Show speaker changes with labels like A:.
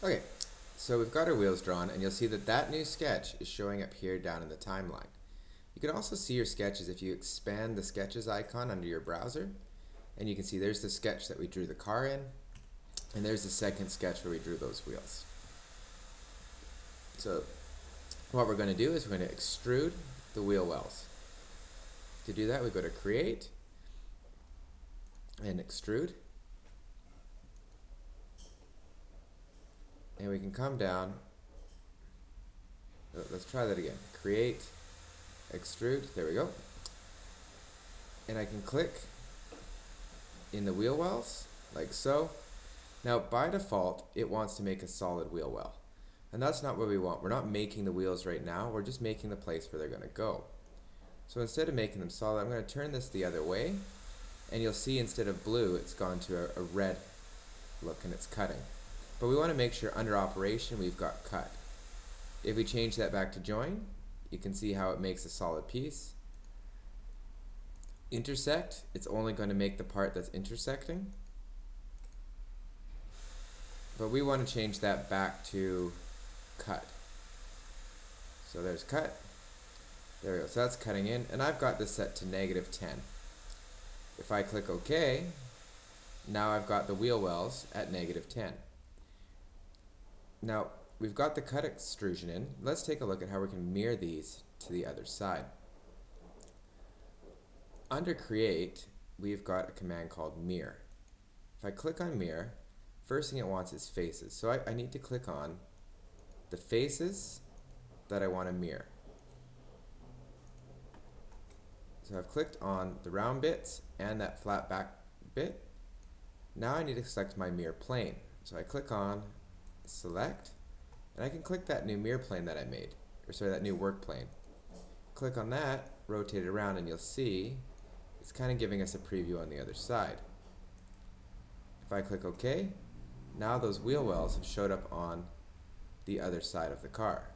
A: Okay, so we've got our wheels drawn and you'll see that that new sketch is showing up here down in the timeline. You can also see your sketches if you expand the sketches icon under your browser and you can see there's the sketch that we drew the car in and there's the second sketch where we drew those wheels. So what we're going to do is we're going to extrude the wheel wells. To do that we go to create and extrude and we can come down. Uh, let's try that again. Create extrude. There we go. And I can click in the wheel wells like so. Now by default it wants to make a solid wheel well. And that's not what we want. We're not making the wheels right now. We're just making the place where they're gonna go. So instead of making them solid I'm gonna turn this the other way. And you'll see instead of blue it's gone to a, a red look and it's cutting but we want to make sure under operation we've got cut. If we change that back to join, you can see how it makes a solid piece. Intersect, it's only going to make the part that's intersecting. But we want to change that back to cut. So there's cut. There we go. So that's cutting in. And I've got this set to negative 10. If I click OK, now I've got the wheel wells at negative 10. Now, we've got the cut extrusion in. Let's take a look at how we can mirror these to the other side. Under create, we've got a command called mirror. If I click on mirror, first thing it wants is faces. So I, I need to click on the faces that I want to mirror. So I've clicked on the round bits and that flat back bit. Now I need to select my mirror plane. So I click on select, and I can click that new mirror plane that I made, or sorry, that new work plane. Click on that, rotate it around, and you'll see it's kind of giving us a preview on the other side. If I click OK, now those wheel wells have showed up on the other side of the car.